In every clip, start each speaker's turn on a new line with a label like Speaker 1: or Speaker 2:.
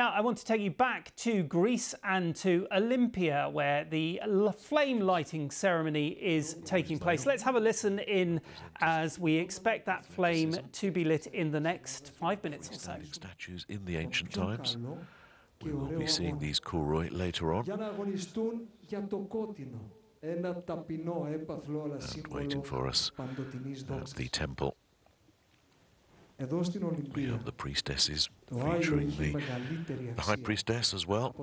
Speaker 1: Now, I want to take you back to Greece and to Olympia, where the flame lighting ceremony is taking place. Let's have a listen in as we expect that flame to be lit in the next five minutes or so.
Speaker 2: Statues in the ancient times. We will be seeing these kouroi later on. And waiting for us at the temple. We have the priestesses featuring the, the high priestess as well.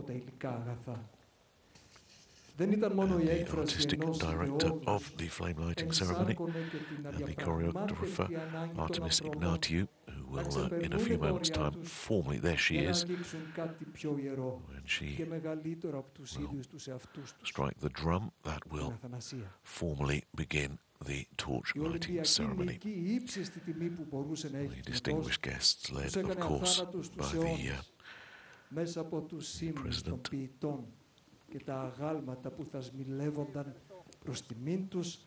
Speaker 2: And the artistic director of the flame lighting ceremony and the choreographer Artemis Ignatiou, who will, uh, in a few moments' time, formally, there she is, when she will strike the drum, that will formally begin the torch lighting ceremony. The distinguished guests led, of course, by the uh, President και τα αγάλματα που θα σμιλεύονταν προς τιμήν τους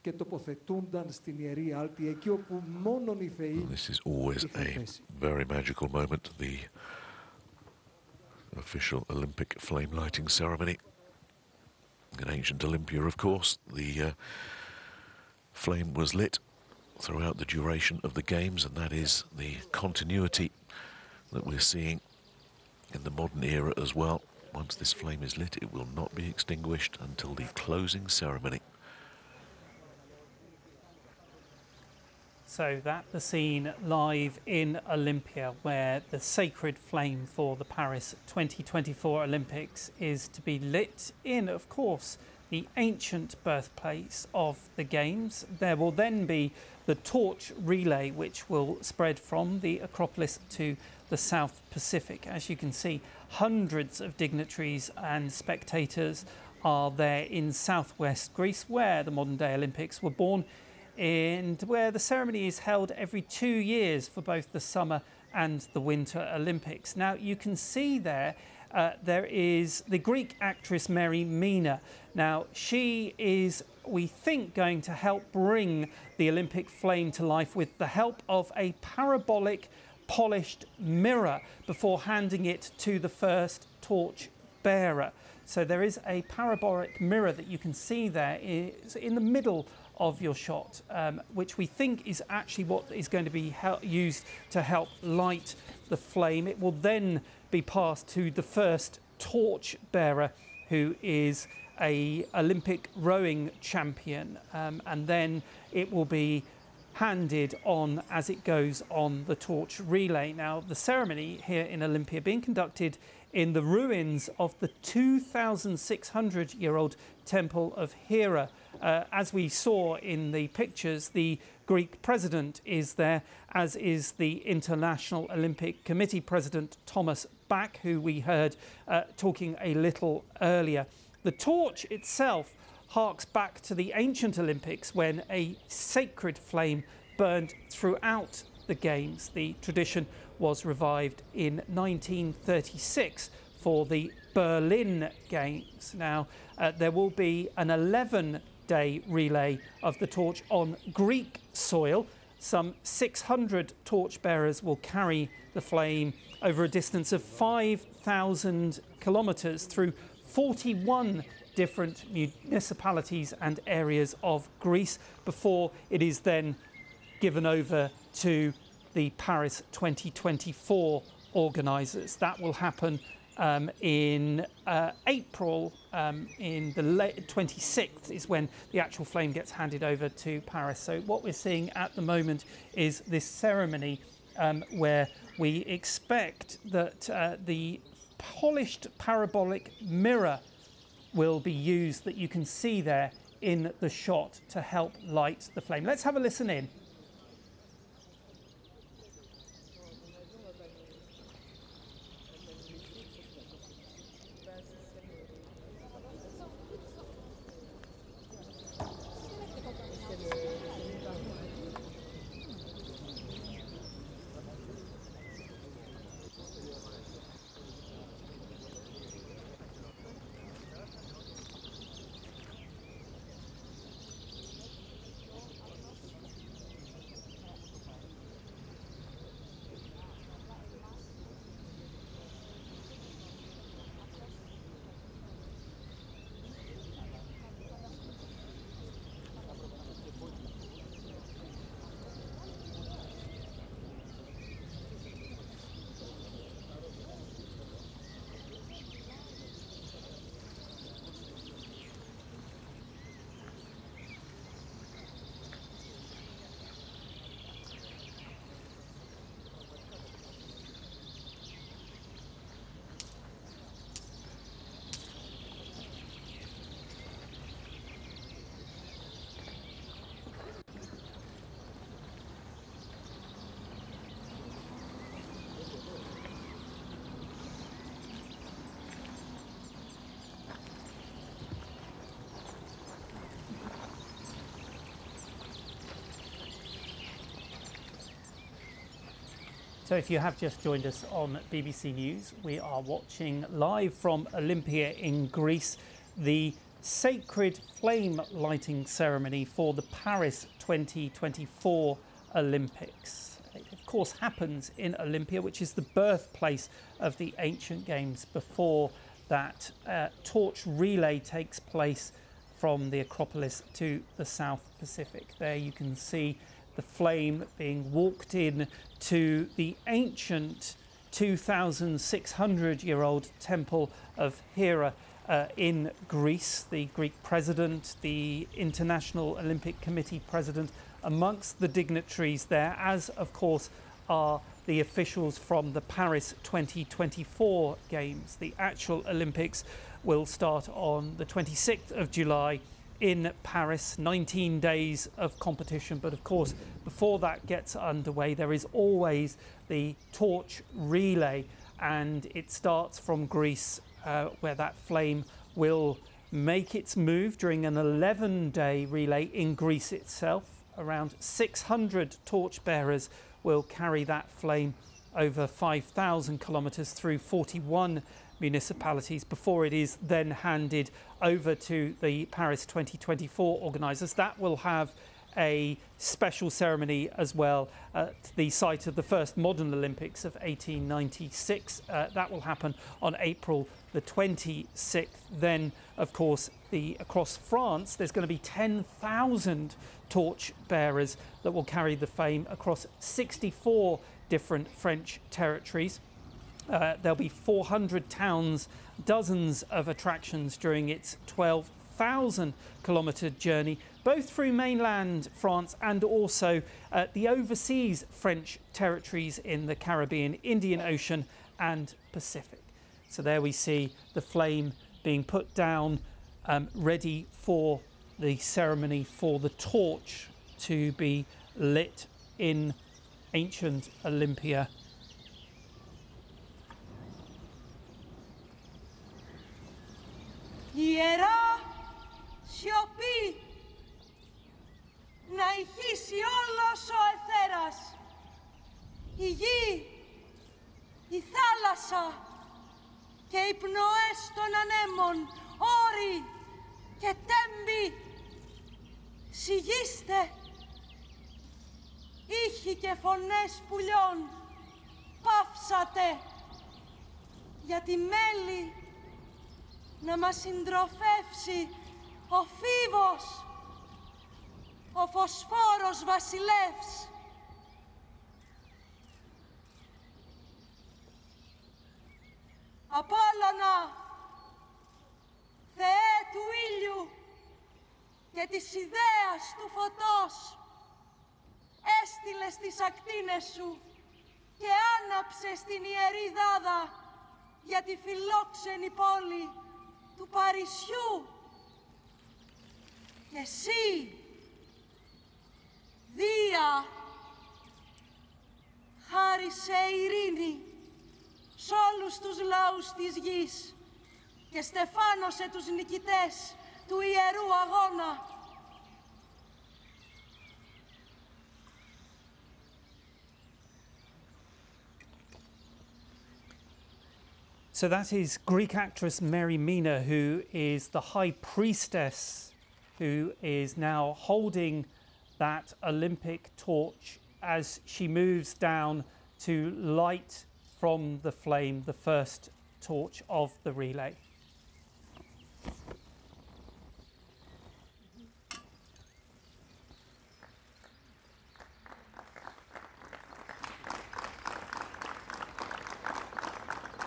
Speaker 2: και τοποθετούνταν στην Ιερή Άλτη εκεί όπου μόνον οι θεοί This is always a very magical moment, the official Olympic flame lighting ceremony. In ancient Olympia, of course, the uh, flame was lit throughout the duration of the games, and that is the continuity that we're seeing in the modern era as well. Once this flame is lit, it will not be extinguished until the closing ceremony.
Speaker 1: So that the scene live in Olympia where the sacred flame for the Paris 2024 Olympics is to be lit in, of course, the ancient birthplace of the Games. There will then be the torch relay, which will spread from the Acropolis to the South Pacific. As you can see, hundreds of dignitaries and spectators are there in southwest Greece, where the modern day Olympics were born, and where the ceremony is held every two years for both the summer and the winter Olympics. Now, you can see there. Uh, there is the Greek actress Mary Mina. Now, she is, we think, going to help bring the Olympic flame to life with the help of a parabolic polished mirror before handing it to the first torch bearer. So there is a parabolic mirror that you can see there in the middle of your shot, um, which we think is actually what is going to be used to help light the flame. It will then be passed to the first torch bearer, who is a Olympic rowing champion, um, and then it will be handed on as it goes on the torch relay. Now, the ceremony here in Olympia being conducted in the ruins of the 2,600 year old temple of Hera. Uh, as we saw in the pictures, the Greek president is there, as is the International Olympic Committee president Thomas Bach, who we heard uh, talking a little earlier. The torch itself harks back to the ancient Olympics when a sacred flame burned throughout the Games. The tradition was revived in 1936 for the Berlin Games. Now, uh, there will be an 11 day relay of the torch on Greek soil. Some 600 torchbearers will carry the flame over a distance of 5,000 kilometres through 41 different municipalities and areas of Greece before it is then given over to the Paris 2024 organisers. That will happen um, in uh, April, um, in the late 26th is when the actual flame gets handed over to Paris. So what we're seeing at the moment is this ceremony um, where we expect that uh, the polished parabolic mirror will be used that you can see there in the shot to help light the flame. Let's have a listen in. So, if you have just joined us on BBC News, we are watching live from Olympia in Greece the sacred flame lighting ceremony for the Paris 2024 Olympics. It, of course, happens in Olympia, which is the birthplace of the ancient games. Before that uh, torch relay takes place from the Acropolis to the South Pacific. There you can see the flame being walked in to the ancient 2,600 year old temple of Hera uh, in Greece. The Greek president, the International Olympic Committee president, amongst the dignitaries there, as of course are the officials from the Paris 2024 Games. The actual Olympics will start on the 26th of July in Paris, 19 days of competition. But of course, before that gets underway, there is always the torch relay, and it starts from Greece, uh, where that flame will make its move during an 11 day relay in Greece itself. Around 600 torchbearers will carry that flame over 5,000 kilometres through 41 municipalities before it is then handed over to the Paris 2024 organisers. That will have a special ceremony as well at the site of the first modern Olympics of 1896. Uh, that will happen on April the 26th. Then, of course, the across France, there's going to be 10,000 torch bearers that will carry the fame across 64 different French territories. Uh, there'll be 400 towns, dozens of attractions during its 12,000 kilometre journey, both through mainland France and also uh, the overseas French territories in the Caribbean, Indian Ocean, and Pacific. So there we see the flame being put down, um, ready for the ceremony for the torch to be lit in ancient Olympia
Speaker 3: Ιερά σιωπή να ηχήσει όλος ο εθέρας. Η γη, η θάλασσα και οι πνοές των ανέμων, όροι και τέμποι. Συγείστε, ήχοι και φωνές πουλιών, πάυσατε για τη μέλη να μας συντροφεύσει ο Φίβος, ο Φωσφόρος βασιλεύς. Απόλλωνα, Θεέ του ήλιου και της ιδέας του φωτός, έστειλε στις ακτίνες σου και άναψε στην Ιερή Δάδα για τη φιλόξενη πόλη του Παρισιού. Και εσύ, Δία, χάρισε ειρήνη σ' όλους τους λαούς της γης και στεφάνωσε τους νικητές του Ιερού Αγώνα
Speaker 1: So that is Greek actress Mary Mina, who is the high priestess who is now holding that Olympic torch as she moves down to light from the flame the first torch of the relay.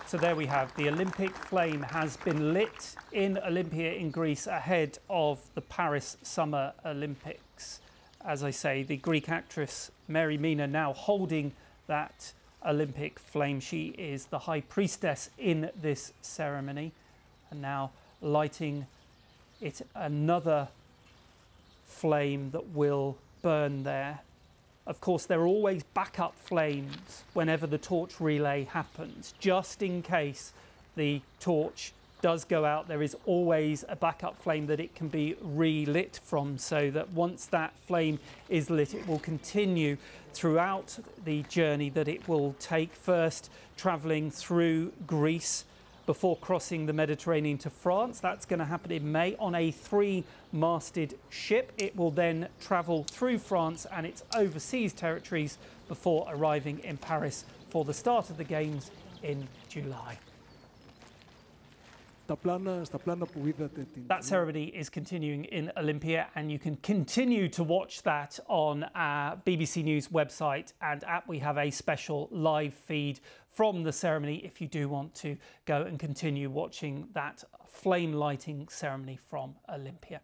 Speaker 1: So there we have the Olympic flame has been lit in Olympia in Greece ahead of the Paris Summer Olympics. As I say, the Greek actress Mary Mina now holding that Olympic flame. She is the high priestess in this ceremony and now lighting it another flame that will burn there of course, there are always backup flames whenever the torch relay happens, just in case the torch does go out, there is always a backup flame that it can be relit from, so that once that flame is lit, it will continue throughout the journey that it will take, first travelling through Greece before crossing the Mediterranean to France. That's going to happen in May on a three masted ship. It will then travel through France and its overseas territories before arriving in Paris for the start of the Games in July. That ceremony is continuing in Olympia, and you can continue to watch that on our BBC News website and app. We have a special live feed from the ceremony if you do want to go and continue watching that flame lighting ceremony from Olympia.